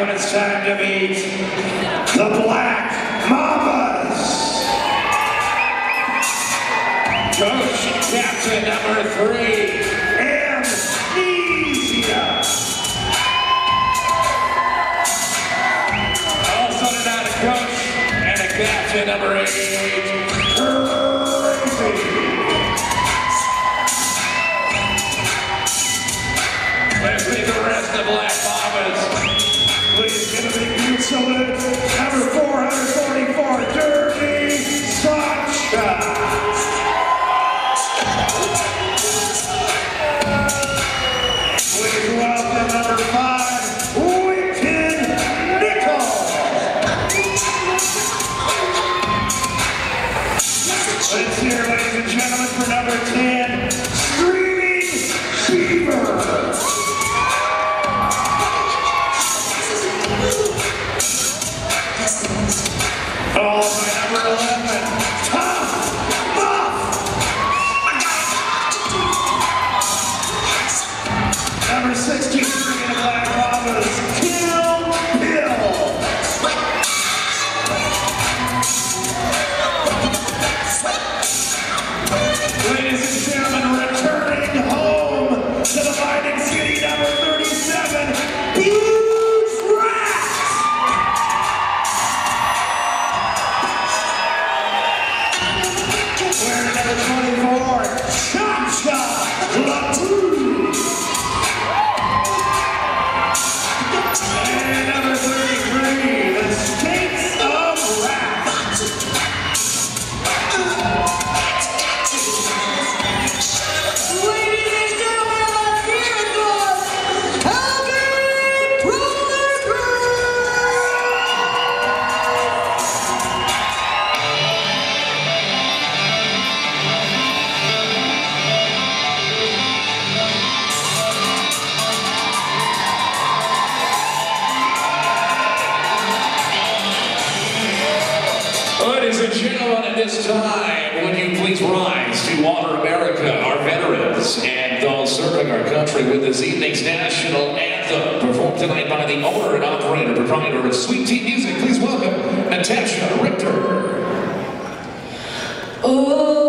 when it's time to meet the Black Mamas. Coach captain number three, Amnesia. Also a coach and a captain number eight, Jesus. this time, would you please rise to honor America, our veterans, and those serving our country with this evening's national anthem, performed tonight by the owner and operator, proprietor of Sweet Tea Music. Please welcome Natasha Richter. Oh.